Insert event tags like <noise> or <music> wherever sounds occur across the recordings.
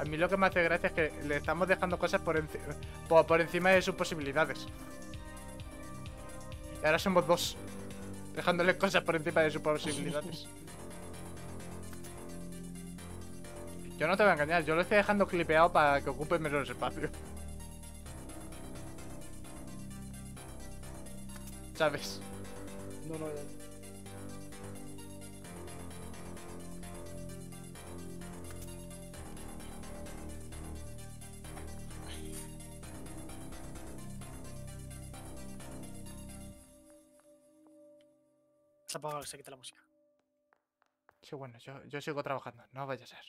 A mí lo que me hace gracia es que le estamos dejando cosas por, enci- por, por encima de sus posibilidades. Y ahora somos dos. Dejándole cosas por encima de sus posibilidades. <laughs> Yo no te voy a engañar, yo lo estoy dejando clipeado para que ocupe menos espacio. ¿Sabes? No, no, ya. Se ha apagado, se quita la música. Sí, bueno, yo, yo sigo trabajando, no vaya a ser.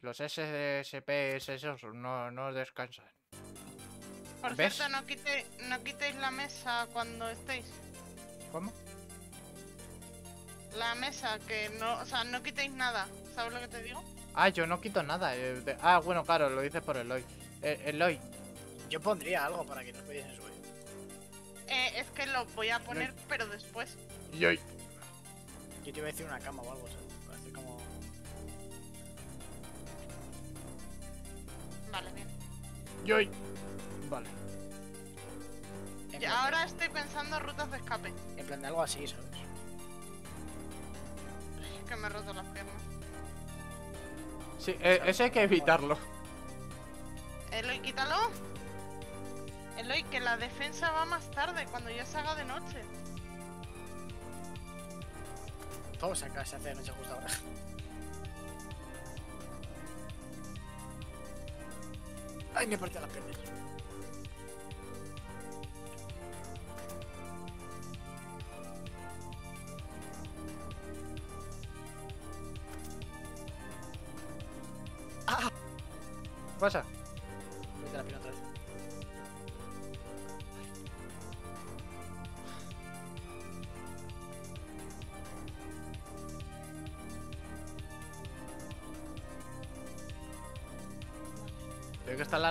Los SSPs esos no, no descansan. Por ¿Ves? cierto, no, quite- no quitéis la mesa cuando estéis. ¿Cómo? La mesa, que no, o sea, no quitéis nada. ¿Sabes lo que te digo? Ah, yo no quito nada. eh, de- Ah, bueno, claro, lo dices por Eloy. Eh, Eloy, Yo pondría algo para que no pudiesen subir. Eh, es que lo voy a poner, pero después. Yoy. Yo te iba a decir una cama o algo, ¿sabes? Hacer como... Vale, bien. Yoy. Vale. En Y ahora estoy pensando rutas de escape. en plan de algo así, ¿sabes? Es que me he roto las piernas. Sí, eh, eso hay que evitarlo. Eloy, quítalo. Eloy, que la defensa va más tarde, cuando ya se haga de noche. Vamos acá, se hace de noche justo ahora. Ay, me he partido las piernas. ¿Qué pasa?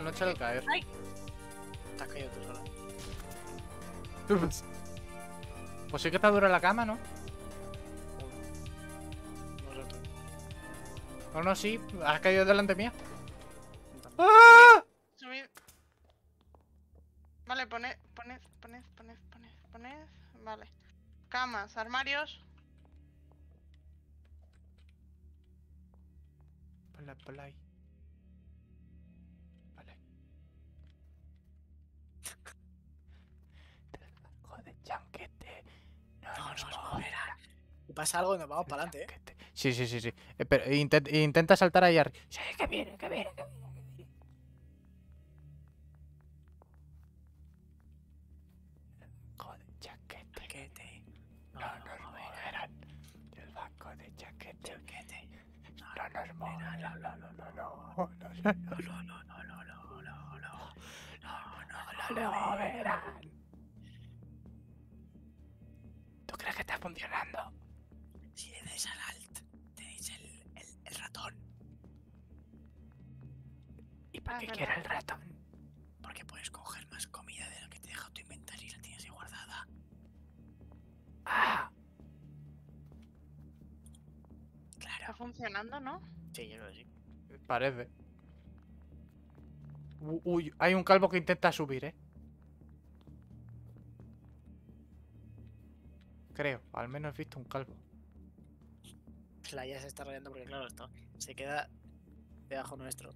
La noche al caer. Te has caído tú sola. Pues sí que está dura la cama, ¿no? No sé tú. No, no, sí. Has caído delante mía. ¡Ah! Subid. Vale, poned, poned, poned, poned, poned, poned. Vale. Camas, armarios. Ponla, ponla chanquete. No nos moverá. Si pasa algo, nos vamos para adelante, ¿eh? Sí, sí, sí, sí. Eh, pero intent- intenta saltar ahí arriba. Sí, que viene, que viene, que viene. que viene. Joder, chaquete. Chaquete. No nos moverán del banco de chaquete. No nos moverán. No, no, no, no. No, no, no, No, no, no, no, no, no, no, no. no le moverán. ¿Tú crees que está funcionando? Si le dais al alt, tenéis el, el, el ratón. ¿Y para Ah, qué quiere el ratón? Porque puedes coger más comida de lo que te deja tu inventario y la tienes ahí guardada. Ah, Está Claro. funcionando, ¿no? Sí, yo creo que sí. parece. Uy, hay un calvo que intenta subir, ¿eh? Creo, al menos he visto un calvo. La ya se está rayando porque, claro, esto se queda debajo nuestro.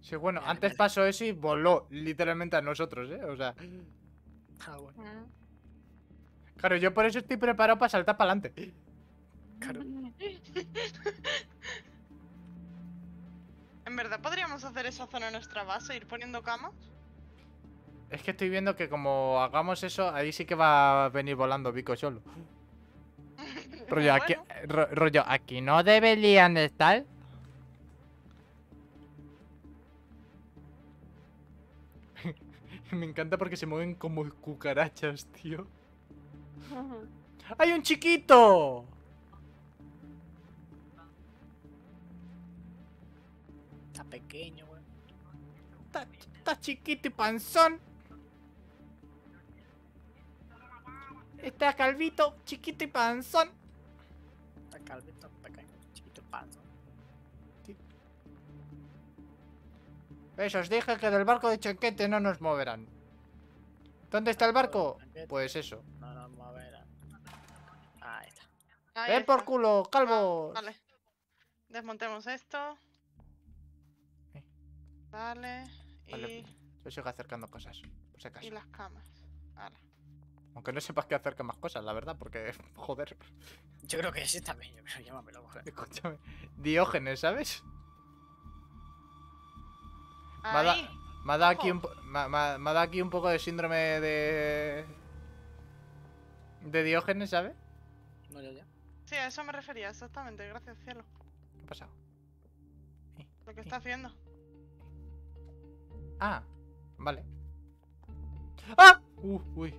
Sí, bueno, Ya, antes pasó eso y voló literalmente a nosotros, ¿eh? O sea, <laughs> Ah, bueno. Mm. claro, yo por eso estoy preparado para saltar para adelante. Claro. <laughs> En verdad podríamos hacer esa zona nuestra base, ir poniendo camas. Es que estoy viendo que como hagamos eso, ahí sí que va a venir volando Vico solo. <laughs> Rollo, aquí, ro- rollo, aquí no deberían de estar. <laughs> Me encanta porque se mueven como cucarachas, tío. <laughs> ¡Hay un chiquito! Está pequeño, güey. Está, está chiquito y panzón. Está calvito, chiquito y panzón. Está calvito, pequeño, chiquito y panzón. Sí. Ellos dije que del barco de Chanquete no nos moverán. ¿Dónde está el barco? Pues eso. No nos moverán. Ahí está. Ven por culo, ah, calvo. Desmontemos esto. Eh. Vale. Y... Vale. Yo sigo acercando cosas, por si acaso. Y las camas. Ahora. Aunque no sepas que acerca más cosas, la verdad, porque, <laughs> joder, Yo creo que sí también, yo creo, llámamelo. joder. escúchame. Diógenes, ¿sabes? Me ha, da- Ahí. me ha dado aquí un, po- me ha- me ha- me ha dado aquí un poco de síndrome de... De Diógenes, ¿sabes? No, ya, ya. Sí, a eso me refería, exactamente. Gracias, cielo. ¿Qué ha pasado? Lo que está haciendo. Ah, vale. ¡Ah! Uh, uy,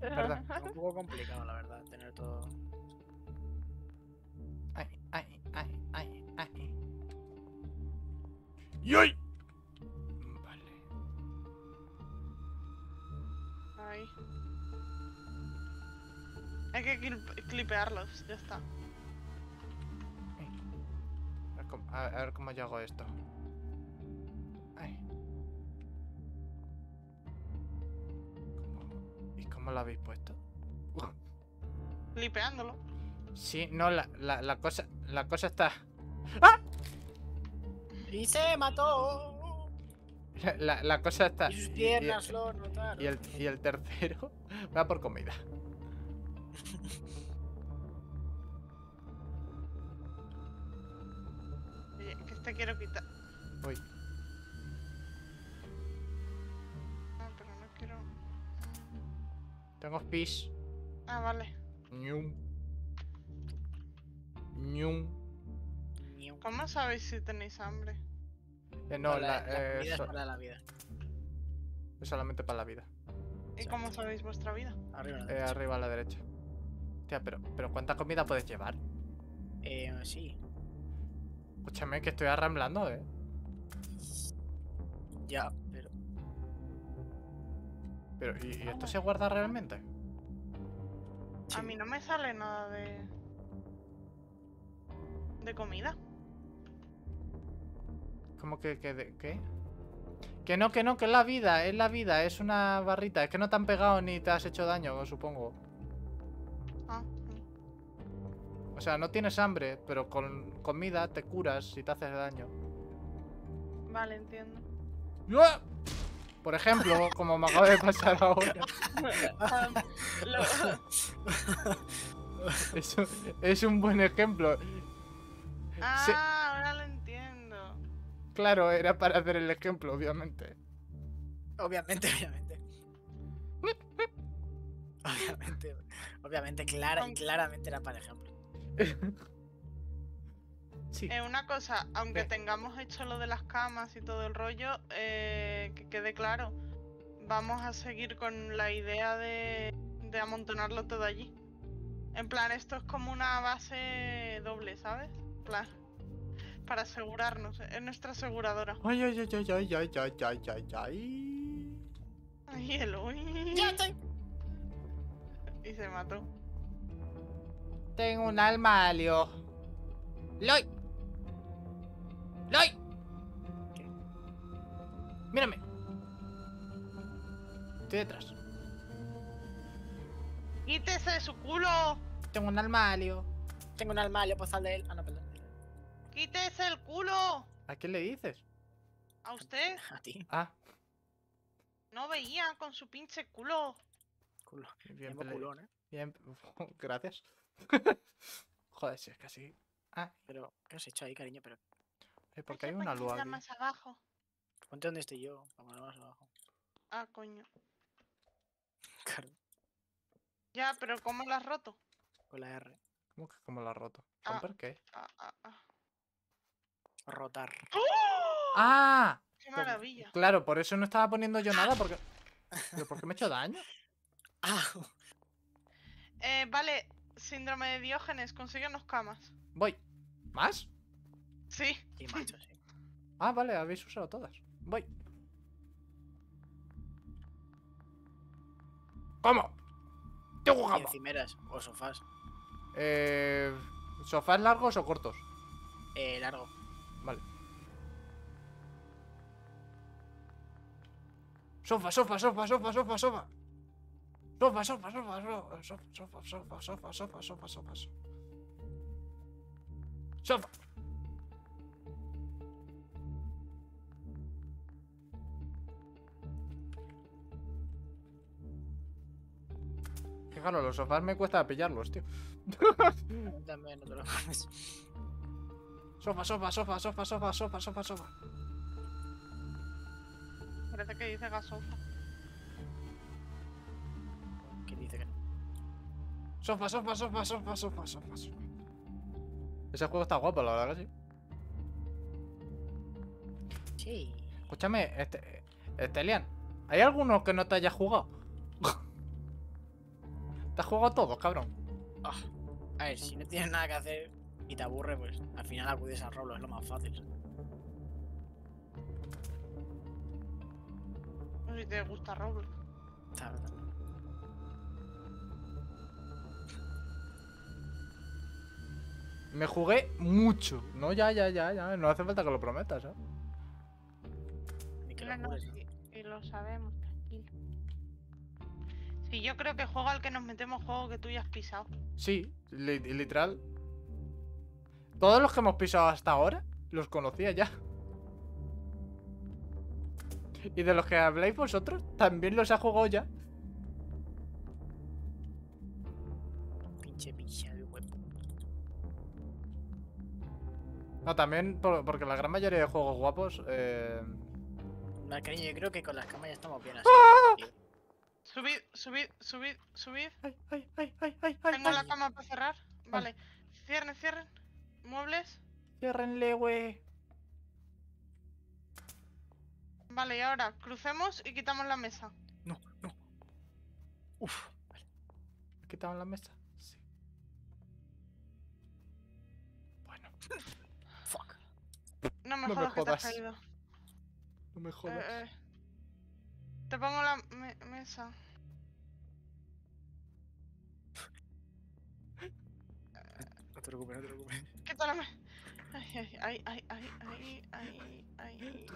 verdad. Es un poco complicado, la verdad, tener todo. Ay, ay, ay, ay, ay. ¡Yoy! Vale. Ahí. Hay que clip- clipearlos, ya está. A ver a ver cómo yo hago esto. ¿Cómo- ¿Y cómo lo habéis puesto? <laughs> Clipeándolo. Sí, no, la, la, la cosa. La cosa está. ¡Y se mató! La, la- cosa está. Y sus y- piernas lo notaron. Y, el, y el tercero <laughs> va por comida. Oye, <laughs> que este quiero quitar. Uy. Tengo fish. Ah, vale. Ñum. Ñum. ¿Cómo sabéis si tenéis hambre? Eh, no, la, la, la eh, so- es para la vida. es solamente para la vida. ¿Y cómo sabéis vuestra vida? Arriba a la Eh, derecha. arriba a la derecha. Tía, pero, pero ¿cuánta comida puedes llevar? Eh, sí. Escúchame, que estoy arramblando, eh. Ya, pero. ¿y, y esto se guarda realmente? A mí no me sale nada de. de comida. ¿Cómo que, que, de- qué? Que no, que no, que es la vida, es la vida, es una barrita. Es que no te han pegado ni te has hecho daño, supongo. Ah. O sea, no tienes hambre, pero con comida te curas si te haces daño. vale, entiendo. ¡Uah! Por ejemplo, como me acaba de pasar ahora. Ah, Es un, es un buen ejemplo. ah, ahora lo entiendo. Claro, era para hacer el ejemplo, obviamente. Obviamente, obviamente. <laughs> obviamente. Obviamente, clara, claramente era para ejemplo. <laughs> Sí. Eh, una cosa, aunque tengamos hecho lo de las camas y todo el rollo, eh, que quede claro, vamos a seguir con la idea de, de amontonarlo todo allí. En plan, esto es como una base doble, ¿sabes? En plan, para asegurarnos, es nuestra aseguradora. Ay, ay, ay, ay, ay, ay, ay, ay, ay, ay. Ay, el uy. ¡Ya estoy! Y se mató. Tengo un alma alio. ¡Loy! ¡Loy! ¿Qué? Mírame. Estoy detrás. ¡Quítese de su culo! Tengo un alma alio. Tengo un alma, yo puedo sal de él. Ah, no, perdón. ¡Quítese el culo! ¿A quién le dices? ¿A usted? <laughs> A ti, Ah, No veía con su pinche culo. culo. bien, culón, ¿eh? bien. <laughs> Gracias. <laughs> Joder, si es así. Ah, Pero, ¿qué has hecho ahí, cariño? Pero, eh, porque Hay una luz aquí. más abajo. ponte donde estoy yo. Para poner más abajo. Ah, coño. Claro, Ya, pero ¿cómo la has roto? con la R. ¿Cómo que como la ha roto? Ah. ¿Romper qué? Ah, ah, ah. Rotar. ¡Oh! ¡Ah! ¡Qué maravilla! Claro, por eso no estaba poniendo yo nada, porque. <laughs> ¿Pero por qué me he hecho daño? ¡Ah! Eh, vale, síndrome de Diógenes, consíguenos camas. Voy. ¿Más? Sí. Sí, macho, sí. Ah, vale, habéis usado todas. Voy. ¿Cómo? Y cama. encimeras o sofás. Eh, ¿Sofás largos o cortos? Eh, largo. Vale. Sofá, sofá, sofá, sofá, sofá, sofá. Sofá, sofá, sofá, sofá, sofá, sofá, sofá, sofá, sofá, sofá, sofá. Sofá. Que claro, los sofás me cuesta pillarlos, tío. También no te lo <laughs> comes. Sofá, sofá, sofá, sofá, sofá, sofá, sofá, sofá. Parece que dice gasofa. ¿Quién dice que no? Sofá, sofá, sofá, sofá, sofá, sofá, sofá. Ese juego está guapo, la verdad que sí. Sí. Escúchame, este, Estelian, ¿hay alguno que no te haya jugado? <laughs> te has jugado todo, cabrón. Ah, a ver, si no tienes nada que hacer y te aburre, pues al final acudes a Roblox, es lo más fácil. No sé si te gusta Roblox. La verdad. Me jugué mucho. No, ya, ya, ya, ya. No hace falta que lo prometas, ¿eh? Ni que No, lo no, jures, ¿no? sí, y lo sabemos, tranquilo. Sí, yo creo que juego al que nos metemos juego que tú ya has pisado. Sí, li- literal. Todos los que hemos pisado hasta ahora, los conocía ya. Y de los que habláis vosotros, también los ha jugado ya. Pinche picha de huevo. No, también por- porque la gran mayoría de juegos guapos. Eh... No, cariño, yo creo que con las camas ya estamos bien así. tío. Subid, subid, subid, subid. Ay, ay, ay, ay, ay, ay, Tengo ay. la cama para cerrar. Vale. Cierren, cierren. Muebles. Ciérrenle, güey. Vale, y ahora crucemos y quitamos la mesa. No, no. Uf. ¿Quitamos la mesa? Sí. Bueno, <laughs> Fuck. No me No me jodas que te has jodas. caído. no me Eh, jodas. eh. Te pongo la me- mesa. No te preocupes, no te preocupes. Quítala. Ay, ay, ay, ay, ay, ay, ay, ay.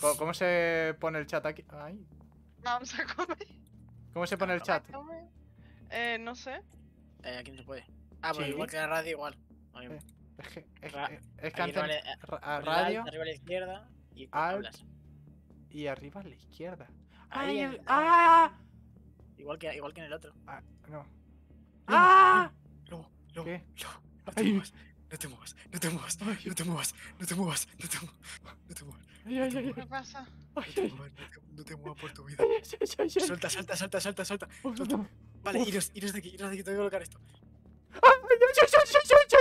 ¿Cómo- ¿Cómo se pone el chat aquí? Ay, Vamos a comer. ¿Cómo se pone el chat? Eh, no sé. Eh, aquí no se puede. Ah, pues Sí. igual que la radio, igual. Es que, Ra- es antes a radio alt, arriba a la izquierda y Alt. hablas. y arriba a la izquierda. Ahí ¡Ay! en- el- ¡Ah! Igual que, igual que en el otro. Ah, No. No, ¡Ah! No, no, ¿Qué? no, no te Ay. muevas, no te muevas, no te muevas, no te muevas, no te muevas, no te muevas, no te muevas, ¡Ay, ay, ay! ¿Qué pasa? ay, no te muevas, te, te por tu vida. Suelta, salta, salta, salta, salta. Uf, suelta. uf, Vale, iros, iros de aquí, iros de aquí, tengo que colocar esto. ay, ay, ay, ay, ay, ay.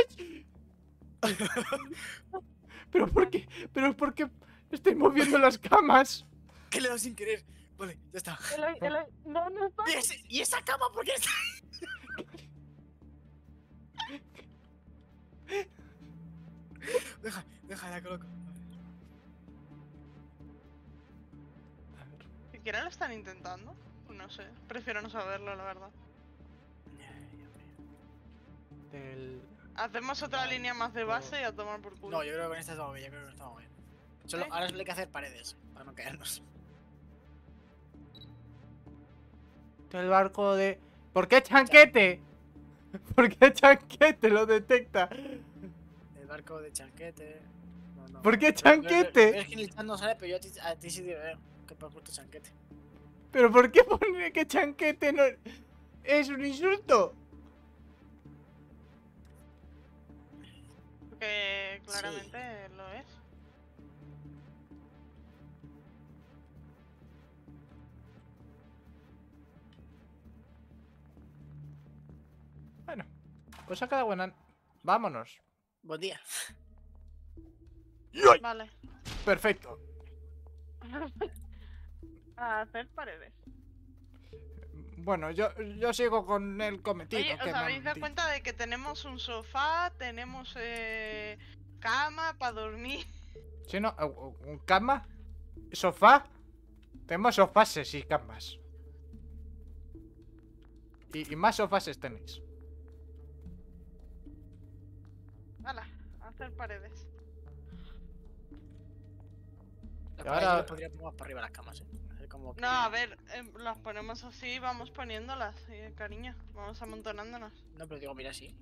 <laughs> ¿Pero por qué? ¿Pero por qué estoy moviendo las camas? ¿Qué le he dado sin querer? Vale, ya está. Eloy, Eloy, no, no está. ¿Y, ese- y esa cama por qué está? Deja, deja, la coloco. A ver, ¿Siquiera lo están intentando? No sé. Prefiero no saberlo, la verdad. del... Hacemos otra línea más de base y a tomar por culo. No, yo creo que con esta estamos bien, yo creo que estamos bien. Solo, ¿Sí? ahora solo hay que hacer paredes, para no caernos. del barco de... ¿Por qué chanquete? <laughs> ¿Por qué chanquete lo detecta? El barco de chanquete. No, no. ¿Por qué Pero- pero- pero chanquete? Es que en el chat no sale, pero yo a ti, a ti sí te veo. Que has puesto chanquete. ¿Pero por qué pone que chanquete no... Es un insulto? Porque claramente lo es. Bueno, pues ha quedado buena. Vámonos. Buen día. Vale. Perfecto. <laughs> a hacer paredes. Bueno, yo, yo sigo con el cometido. Oye, ¿os habéis dado cuenta de que tenemos un sofá, tenemos eh, cama para dormir? Sí, no, u- un cama, sofá. Tenemos sofases y camas. Y, y más sofases tenéis. Hala, hacer paredes. Ahora- le podría poner más para arriba las camas, ¿eh? No, a ver, em, las ponemos así y vamos poniéndolas, eh, cariño. Vamos amontonándonos. No, pero digo, mira, sí.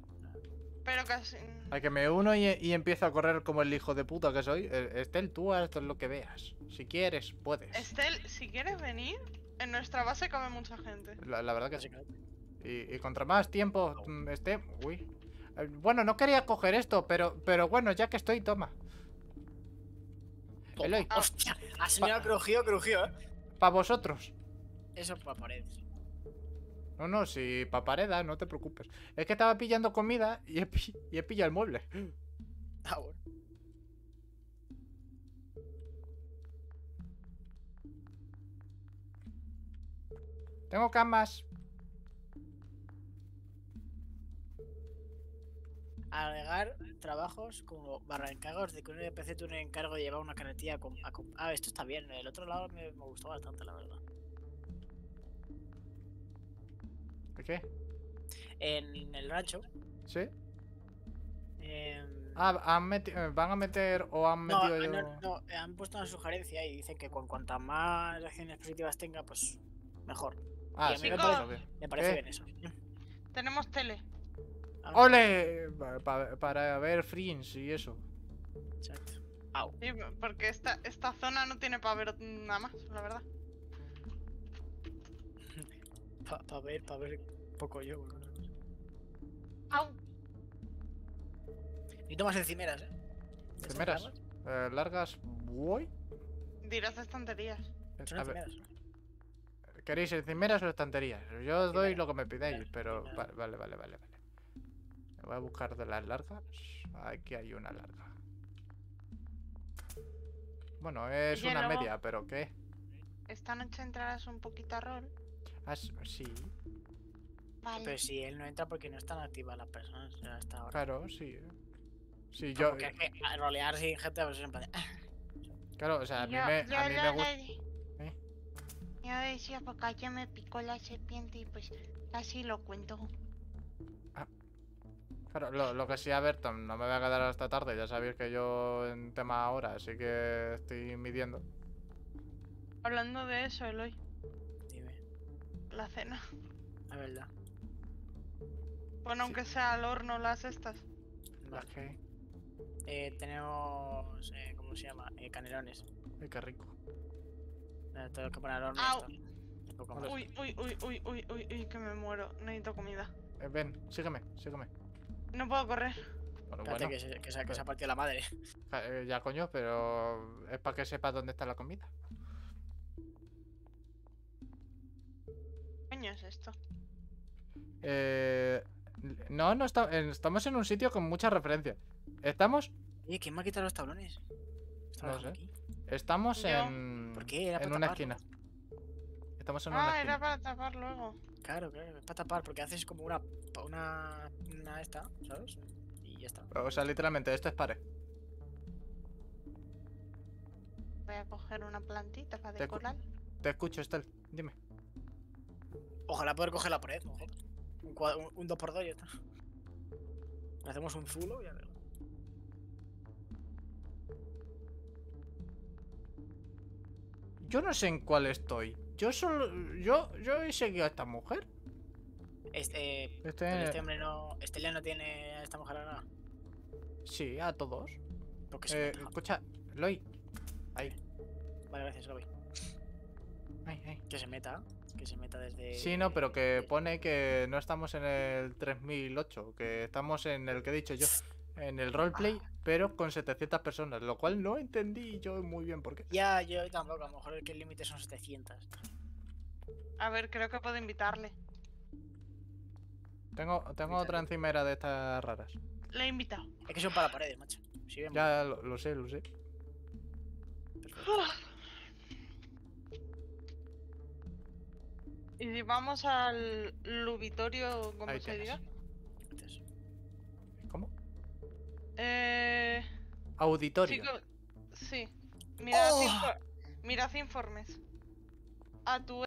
Pero casi. A que me uno y, y empiezo a correr como el hijo de puta que soy. Eh, Estel, tú haz lo que veas. Si quieres, puedes. Estel, si quieres venir, en nuestra base cabe mucha gente. La, la verdad que sí. Y, y contra más tiempo mm, esté. Uy. Eh, Bueno, no quería coger esto, pero, pero bueno, ya que estoy, toma. Eloy. ¡Hostia! Ha señalado crujido, crujido, ¿eh? Para vosotros. Eso para paredes. No, no, si papareda, no te preocupes. Es que estaba pillando comida y he, pi- y he pillado el mueble. Ah, bueno. Tengo camas. Agregar trabajos como barra encargos de que un NPC tiene un encargo de llevar una carretilla con, a Ah, esto está bien. El otro lado me, me gustó bastante, la verdad. ¿Qué? En el rancho. ¿Sí? em, Ah, han eh, van a meter o han no, metido yo. no, no, eh, han puesto una sugerencia y dicen que con cuantas más reacciones positivas tenga, pues mejor. Ah, sí, me parece- bien. Me parece ¿Qué? bien eso. Tenemos tele. Ah, ¡Ole! Pa- pa- para ver Fringe y eso. Exacto. Au. Sí, porque esta, esta zona no tiene para ver nada más, la verdad. <laughs> Para ver, para ver poco yo. boludo. ¡Au! Necesito más encimeras, eh. ¿De estas Encimeras. largas? Eh, largas. Voy. Dirás estanterías. Son A ver, encimeras. ¿Queréis encimeras o estanterías? Yo os doy lo que me pidáis, pero. Vale, vale, vale, vale. Me voy a buscar de las largas. Aquí hay una larga. Bueno, es Oye, una luego- media, pero ¿qué? Esta noche entrarás un poquito a rol. Ah, sí, Vale. Pero si él no entra porque no están activas las personas hasta ahora. claro, sí. Sí, yo. Porque es que a rolear sin gente, pues es en plan. <laughs> Claro, o sea, a mí Yo- me, yo a mí me gusta. de- ¿Eh? Yo decía porque ayer me picó la serpiente y pues casi lo cuento. Claro, lo, lo que sí, a ver, no me voy a quedar hasta tarde. Ya sabéis que yo en tema ahora sí que estoy midiendo. Hablando de eso, Eloy, Dime, la cena. la verdad. Bueno, aunque sea al horno las estas. Vale. Ok. Eh, tenemos. Eh, ¿Cómo se llama? Eh, canelones. Ay, qué rico. Eh, tengo que poner al horno más. Uy, uy, uy, uy, uy, uy, uy, que me muero. Necesito comida. Eh, ven, sígueme, sígueme. No puedo correr. Bueno, que, se, que, se, que se ha partido la madre. eh, ya coño, pero es para que sepas dónde está la comida. ¿Qué coño es esto? Eh, no, no está- estamos en un sitio con muchas referencias. Estamos, Oye, ¿quién me ha quitado los tablones? No sé. aquí. estamos Yo. en, ¿Por qué? Era en una esquina. Estamos en una Ah, era para tapar luego. Claro, claro, es para tapar, porque haces como una. Una. Una esta, ¿sabes? Y ya está. O sea, literalmente, esto es pared. Voy a coger una plantita para Te decorar. Te escucho, Estel. Dime. Ojalá poder coger la pared, no jodas. Un, cua- un, un 2x2 y ya está. Le hacemos un zulo y ya veo. Yo no sé en cuál estoy. Yo solo. Yo, yo he seguido a esta mujer. Este. Este, este hombre no. Este no tiene a esta mujer ahora. Sí, a todos. Porque se Eh, escucha, Loy. Ahí. Vale, gracias, Lobby. Ahí, ahí. Que se meta. Que se meta desde. Sí, no, pero que pone que no estamos en el 3008, que estamos en el que he dicho yo, en el roleplay, pero con 700 personas, lo cual no entendí yo muy bien por qué. Ya, yo tampoco. A lo mejor el que el límite son 700. A ver, creo que puedo invitarle. Tengo, tengo otra encimera de estas raras. Le he invitado. Es que son para paredes, macho. Si. Ya lo, lo sé, lo sé. Perfecto. Y si vamos al lubitorio, como Ahí se tienes. diga. Eh. Auditorio. Chico, sí. Mirad, ¡Oh! info- mirad informes. A tu